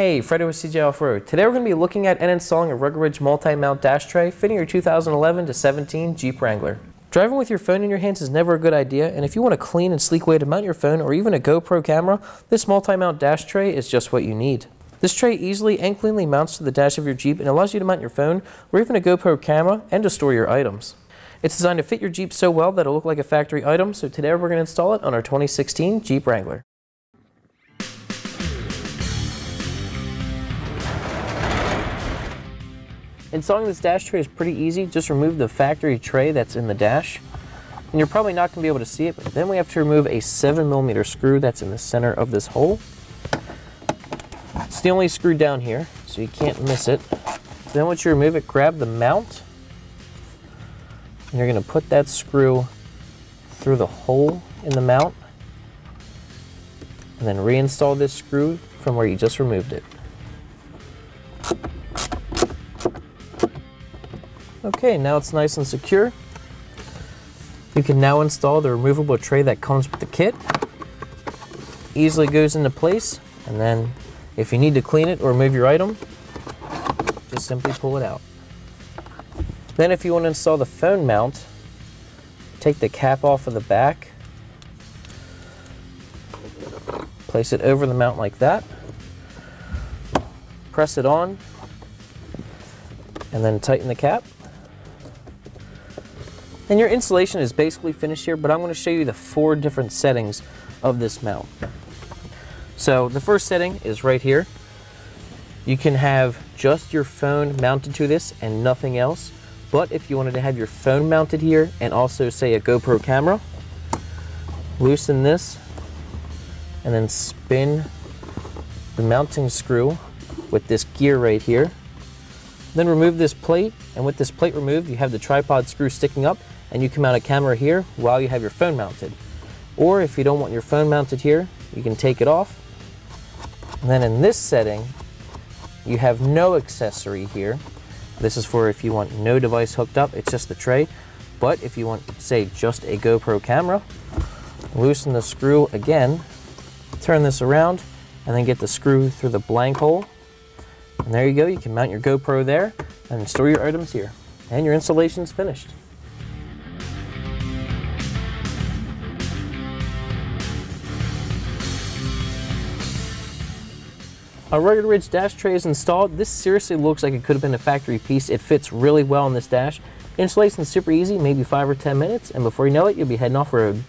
Hey, Fredo with CJ Off-Road. Today we're going to be looking at and installing a Rugged multi-mount dash tray fitting your 2011 to 17 Jeep Wrangler. Driving with your phone in your hands is never a good idea, and if you want a clean and sleek way to mount your phone or even a GoPro camera, this multi-mount dash tray is just what you need. This tray easily and cleanly mounts to the dash of your Jeep and allows you to mount your phone or even a GoPro camera and to store your items. It's designed to fit your Jeep so well that it'll look like a factory item, so today we're going to install it on our 2016 Jeep Wrangler. Installing this dash tray is pretty easy. Just remove the factory tray that's in the dash. And you're probably not going to be able to see it, but then we have to remove a 7 millimeter screw that's in the center of this hole. It's the only screw down here, so you can't miss it. Then once you remove it, grab the mount. And you're going to put that screw through the hole in the mount. And then reinstall this screw from where you just removed it. Okay, now it's nice and secure. You can now install the removable tray that comes with the kit. Easily goes into place, and then if you need to clean it or remove your item, just simply pull it out. Then if you want to install the phone mount, take the cap off of the back, place it over the mount like that, press it on, and then tighten the cap. And your installation is basically finished here, but I'm going to show you the four different settings of this mount. So the first setting is right here. You can have just your phone mounted to this and nothing else. But if you wanted to have your phone mounted here and also say a GoPro camera, loosen this and then spin the mounting screw with this gear right here. Then remove this plate and with this plate removed you have the tripod screw sticking up and you can mount a camera here while you have your phone mounted. Or if you don't want your phone mounted here, you can take it off. And then in this setting, you have no accessory here. This is for if you want no device hooked up, it's just the tray. But if you want, say, just a GoPro camera, loosen the screw again, turn this around, and then get the screw through the blank hole. And there you go, you can mount your GoPro there and store your items here. And your installation is finished. A Rugged Ridge dash tray is installed. This seriously looks like it could have been a factory piece. It fits really well in this dash. Installation is super easy, maybe five or 10 minutes, and before you know it, you'll be heading off road.